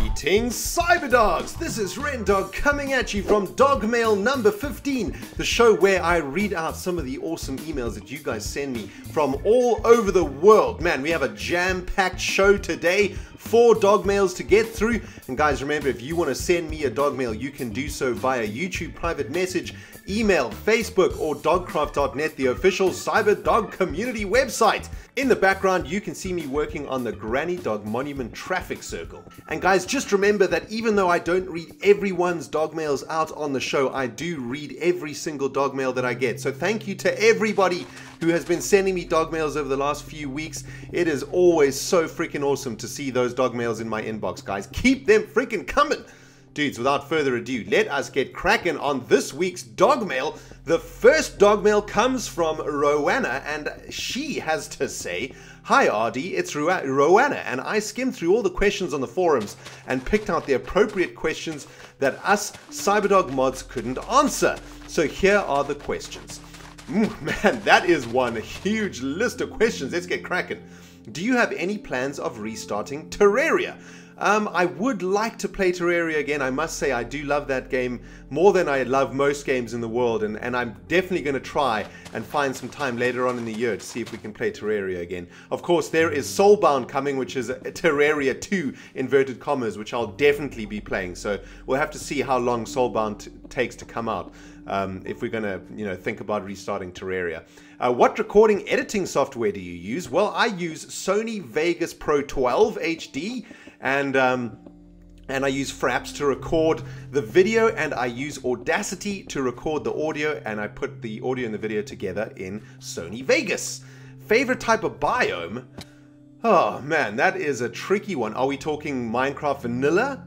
Greetings, Cyberdogs! This is Rendog coming at you from Dogmail number 15, the show where I read out some of the awesome emails that you guys send me from all over the world. Man, we have a jam packed show today four dog mails to get through. And guys, remember, if you want to send me a dog mail, you can do so via YouTube private message, email, Facebook, or dogcraft.net, the official cyber dog community website. In the background, you can see me working on the Granny Dog Monument traffic circle. And guys, just remember that even though I don't read everyone's dog mails out on the show, I do read every single dog mail that I get. So thank you to everybody who has been sending me dog mails over the last few weeks. It is always so freaking awesome to see those dog mails in my inbox, guys. Keep them freaking coming. Dudes, without further ado, let us get cracking on this week's dog mail. The first dog mail comes from Rowanna, and she has to say, Hi Ardy, it's Ro- Rowanna, and I skimmed through all the questions on the forums and picked out the appropriate questions that us Cyberdog mods couldn't answer. So here are the questions. Mm, man, that is one huge list of questions. Let's get cracking. Do you have any plans of restarting Terraria? Um, I would like to play Terraria again. I must say I do love that game more than I love most games in the world, and, and I'm definitely going to try and find some time later on in the year to see if we can play Terraria again. Of course, there is Starbound coming, which is Terraria 2, inverted commas, which I'll definitely be playing. So we'll have to see how long Starbound takes to come out um, if we're going to you know think about restarting Terraria. Uh, what recording editing software do you use? Well, I use Sony Vegas Pro 12 HD and um, and I use Fraps to record the video, and I use Audacity to record the audio, and I put the audio and the video together in Sony Vegas. Favorite type of biome? Oh man, that is a tricky one. Are we talking Minecraft vanilla?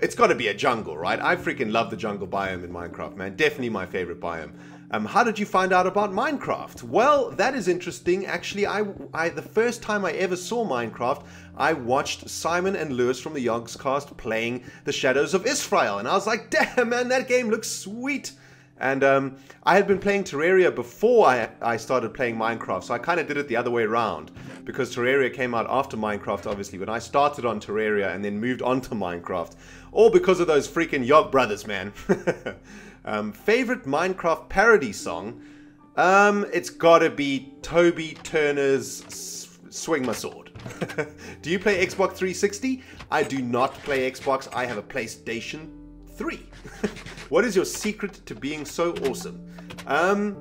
It's got to be a jungle, right? I freaking love the jungle biome in Minecraft, man. Definitely my favorite biome. Um, how did you find out about Minecraft? Well, that is interesting. Actually, I, I the first time I ever saw Minecraft, I watched Simon and Lewis from the Yogscast playing The Shadows of Israphel, and I was like, damn, man, that game looks sweet. And um, I had been playing Terraria before I, I started playing Minecraft, so I kind of did it the other way around because Terraria came out after Minecraft, obviously. But I started on Terraria and then moved on to Minecraft, all because of those freaking Yog brothers, man. um, favorite Minecraft parody song? Um, it's gotta be Toby Turner's Swing My Sword. do you play Xbox 360? I do not play Xbox. I have a PlayStation 3. what is your secret to being so awesome? Um,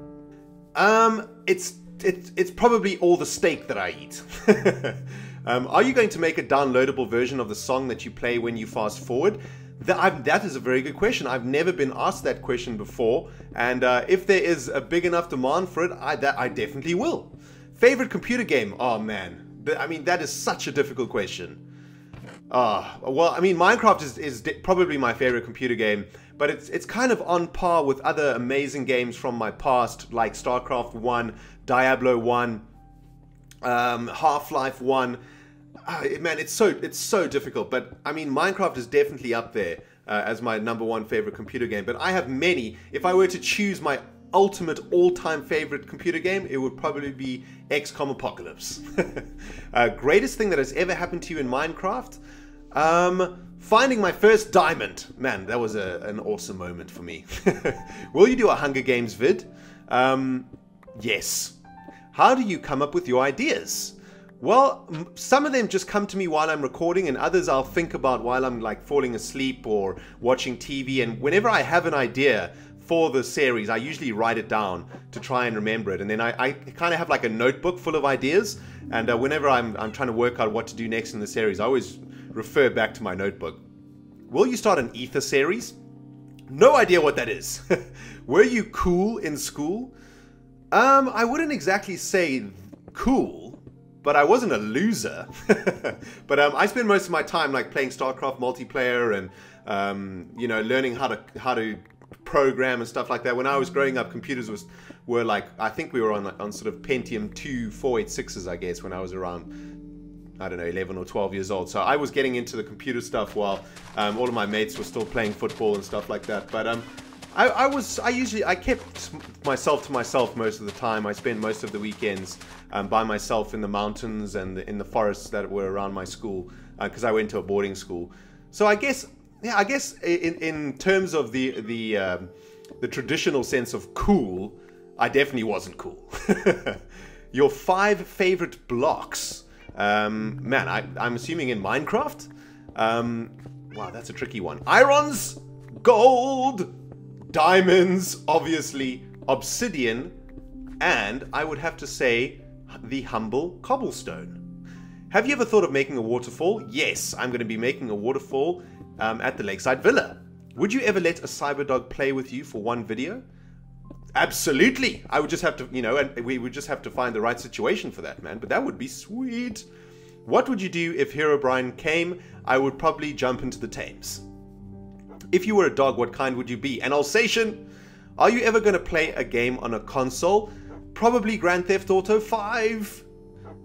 um, it's it's it's probably all the steak that I eat. um, are you going to make a downloadable version of the song that you play when you fast forward? That, that is a very good question. I've never been asked that question before, and uh, if there is a big enough demand for it, I that I definitely will. Favorite computer game? Oh man, I mean, that is such a difficult question. Ah, uh, well, I mean, Minecraft is, is probably my favorite computer game, but it's it's kind of on par with other amazing games from my past, like StarCraft 1, Diablo 1, um, Half-Life 1. Uh, man, it's so it's so difficult, but I mean, Minecraft is definitely up there uh, as my number one favorite computer game. But I have many. If I were to choose my ultimate all-time favorite computer game, it would probably be XCOM Apocalypse. uh, greatest thing that has ever happened to you in Minecraft? Um, finding my first diamond. Man, that was a, an awesome moment for me. Will you do a Hunger Games vid? Um, yes. How do you come up with your ideas? Well, some of them just come to me while I'm recording, and others I'll think about while I'm like falling asleep or watching TV. And whenever I have an idea, for the series, I usually write it down to try and remember it. And then I, I kind of have like a notebook full of ideas. And uh, whenever I'm, I'm trying to work out what to do next in the series, I always refer back to my notebook. Will you start an Aether series? No idea what that is. Were you cool in school? Um, I wouldn't exactly say cool, but I wasn't a loser. but um, I spend most of my time like playing StarCraft multiplayer and um, you know learning how to how to program and stuff like that. When I was growing up, computers was were like I think we were on on sort of Pentium two four eight sixes I guess, when I was around I don't know 11 or 12 years old. So I was getting into the computer stuff while um, all of my mates were still playing football and stuff like that. But um, I, I, was I usually I kept myself to myself most of the time. I spent most of the weekends um, by myself in the mountains and in the forests that were around my school because uh, I went to a boarding school. So I guess yeah, I guess in in terms of the the um, the traditional sense of cool, I definitely wasn't cool. Your five favorite blocks, um, man. I, I'm assuming in Minecraft. Um, wow, that's a tricky one. Irons, gold, diamonds, obviously, obsidian, and I would have to say the humble cobblestone. Have you ever thought of making a waterfall? Yes, I'm going to be making a waterfall um, at the Lakeside Villa. Would you ever let a cyberdog play with you for one video? Absolutely. I would just have to, you know, and we would just have to find the right situation for that, man. But that would be sweet. What would you do if Herobrine came? I would probably jump into the Thames. If you were a dog, what kind would you be? An Alsatian? Are you ever going to play a game on a console? Probably Grand Theft Auto 5.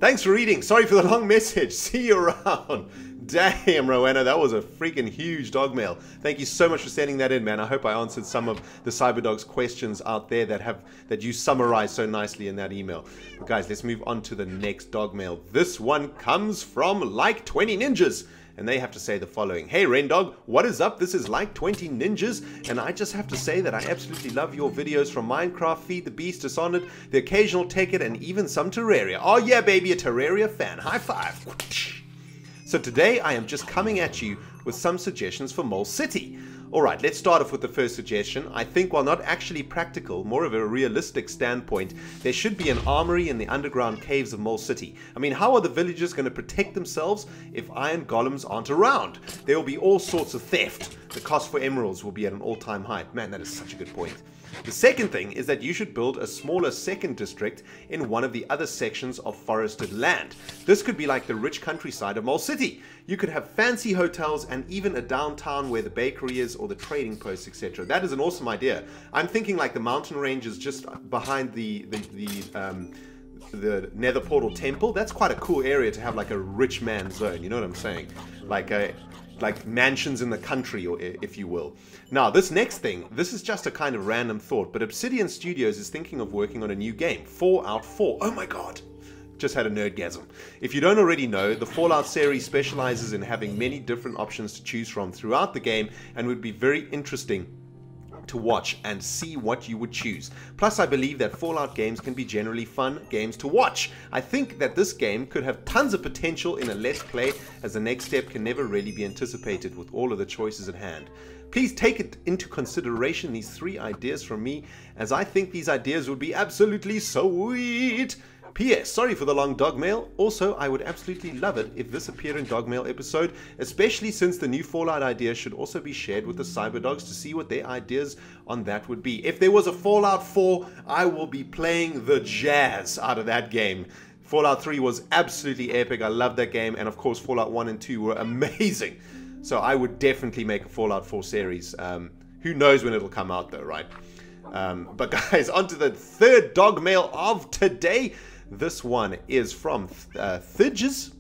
Thanks for reading. Sorry for the long message. See you around. Damn, Rowena, that was a freaking huge dog mail. Thank you so much for sending that in, man. I hope I answered some of the Cyberdog's questions out there that have that you summarized so nicely in that email. But guys, let's move on to the next dog mail. This one comes from like 20 ninjas and they have to say the following Hey Rendog, what is up? This is like 20 ninjas, and I just have to say that I absolutely love your videos from Minecraft, Feed the Beast, Dishonored, the occasional Tekkit, and even some Terraria. Oh yeah, baby, a Terraria fan. High five. So today I am just coming at you with some suggestions for Mole City. Alright, let's start off with the first suggestion. I think while not actually practical, more of a realistic standpoint, there should be an armory in the underground caves of Mole City. I mean, how are the villagers going to protect themselves if iron golems aren't around? There will be all sorts of theft. The cost for emeralds will be at an all-time high. Man, that is such a good point. The second thing is that you should build a smaller second district in one of the other sections of forested land. This could be like the rich countryside of Mole City. You could have fancy hotels and even a downtown where the bakery is or the trading post, etc. That is an awesome idea. I'm thinking like the mountain ranges just behind the the, the um, the Nether Portal Temple. That's quite a cool area to have like a rich man zone. You know what I'm saying? Like a like mansions in the country, or if you will. Now, this next thing, this is just a kind of random thought, but Obsidian Studios is thinking of working on a new game, Fallout 4. Oh my god! Just had a nerdgasm. If you don't already know, the Fallout series specializes in having many different options to choose from throughout the game and would be very interesting to watch and see what you would choose. Plus, I believe that Fallout games can be generally fun games to watch. I think that this game could have tons of potential in a Let's Play, as the next step can never really be anticipated with all of the choices at hand. Please take it into consideration these three ideas from me, as I think these ideas would be absolutely sweet. P.S. Sorry for the long dog mail. Also, I would absolutely love it if this appeared in dog mail episode, especially since the new Fallout idea should also be shared with the Cyberdogs to see what their ideas on that would be. If there was a Fallout 4, I will be playing the jazz out of that game. Fallout 3 was absolutely epic. I loved that game, and of course, Fallout 1 and 2 were amazing. So I would definitely make a Fallout 4 series. Um, who knows when it'll come out, though, right? Um, but guys, on to the third dog mail of today. This one is from uh, Thidges,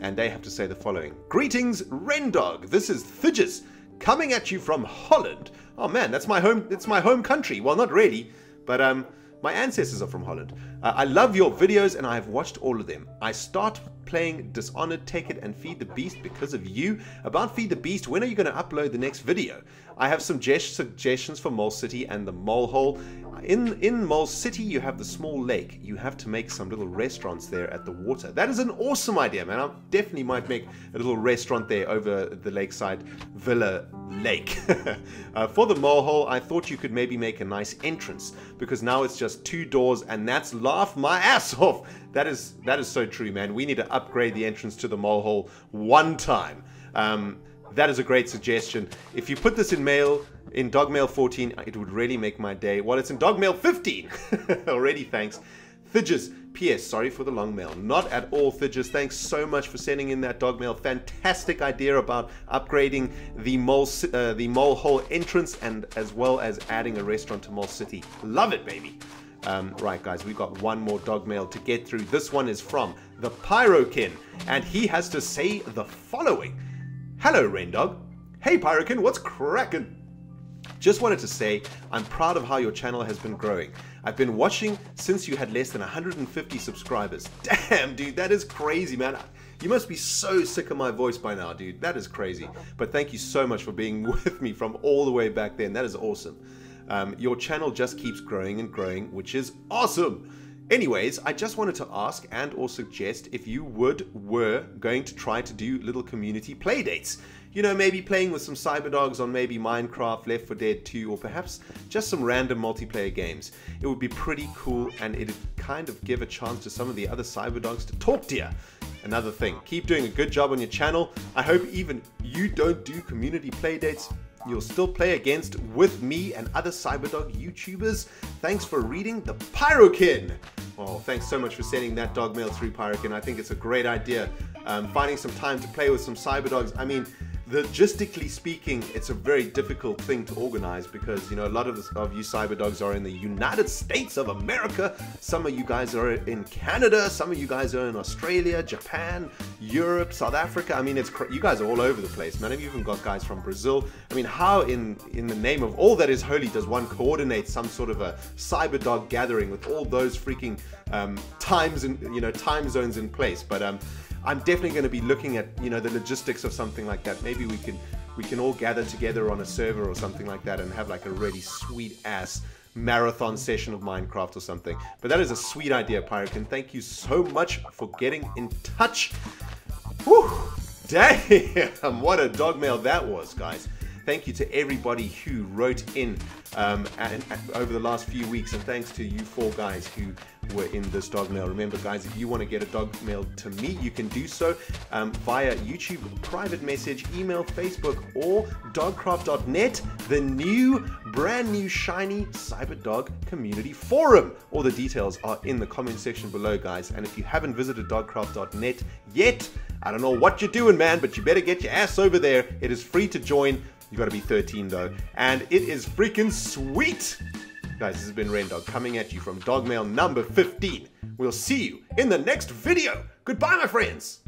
and they have to say the following Greetings, Rendog. This is Thidges coming at you from Holland. Oh man, that's my home. It's my home country. Well, not really, but um, my ancestors are from Holland. Uh, I love your videos, and I have watched all of them. I start playing Dishonored, Tekkit and Feed the Beast because of you. About Feed the Beast, when are you going to upload the next video? I have some suggestions for Mole City and the Mole Hole. In, in Mole City, you have the small lake. You have to make some little restaurants there at the water. That is an awesome idea, man. I definitely might make a little restaurant there over the lakeside villa lake. uh, for the Mole Hole, I thought you could maybe make a nice entrance because now it's just two doors and that's laugh my ass off. That is that is so true, man. We need to upgrade the entrance to the Mole Hole one time. Um, that is a great suggestion. If you put this in mail, in Dogmail 14, it would really make my day. Well, it's in Dogmail 15 already, thanks. Thidges, P.S. Sorry for the long mail. Not at all, Thidges. Thanks so much for sending in that dog mail. Fantastic idea about upgrading the mole, uh, the mole hole entrance and as well as adding a restaurant to Mole City. Love it, baby. Um, right, guys, we've got one more dog mail to get through. This one is from the Pyrokin, and he has to say the following. Hello, Rendog. Hey, Pyrokin, what's crackin'? Just wanted to say, I'm proud of how your channel has been growing. I've been watching since you had less than 150 subscribers. Damn, dude, that is crazy, man. You must be so sick of my voice by now, dude. That is crazy. But thank you so much for being with me from all the way back then. That is awesome. Um, your channel just keeps growing and growing, which is awesome. Anyways, I just wanted to ask and or suggest if you would were going to try to do little community play dates you know, maybe playing with some Cyberdogs on maybe Minecraft, Left 4 Dead 2, or perhaps just some random multiplayer games. It would be pretty cool and it'd kind of give a chance to some of the other Cyberdogs to talk to you. Another thing, keep doing a good job on your channel. I hope even you don't do community playdates. You'll still play against with me and other Cyberdog YouTubers. Thanks for reading the Pyrokin. Oh, thanks so much for sending that dog mail through Pyrokin. I think it's a great idea. Um, finding some time to play with some Cyberdogs. I mean, logistically speaking, it's a very difficult thing to organize because you know a lot of, of you cyber dogs are in the United States of America. Some of you guys are in Canada. Some of you guys are in Australia, Japan, Europe, South Africa. I mean, it's you guys are all over the place, man. I've even got guys from Brazil. I mean, how in in the name of all that is holy does one coordinate some sort of a cyber dog gathering with all those freaking um, times and you know time zones in place? But um, I'm definitely going to be looking at you know the logistics of something like that. Maybe we can we can all gather together on a server or something like that and have like a really sweet ass marathon session of Minecraft or something. But that is a sweet idea, Pyrokin. Thank you so much for getting in touch. Whew, damn, what a dog mail that was, guys. Thank you to everybody who wrote in um, and, and over the last few weeks, and thanks to you four guys who were in this dog mail. Remember, guys, if you want to get a dog mail to me, you can do so um, via YouTube, private message, email, Facebook, or dogcraft.net, the new, brand new, shiny CyberDog community forum. All the details are in the comment section below, guys. And if you haven't visited dogcraft.net yet, I don't know what you're doing, man, but you better get your ass over there. It is free to join. You gotta be 13 though. And it is freaking sweet! Guys, this has been Rendog coming at you from Dogmail number 15. We'll see you in the next video. Goodbye, my friends!